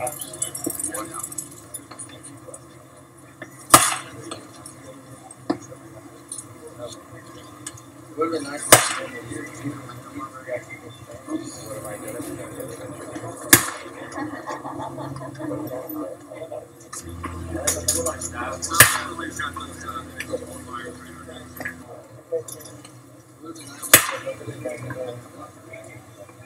Or two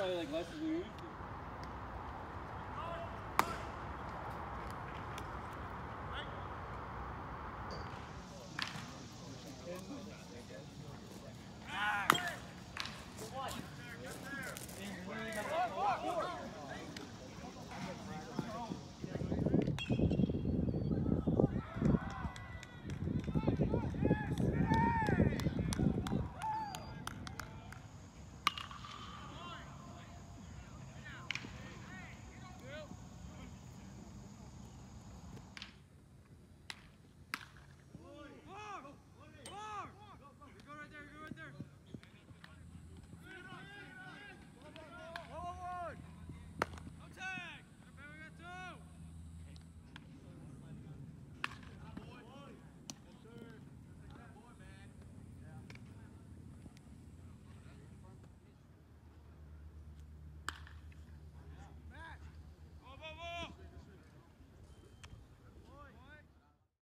probably like less move.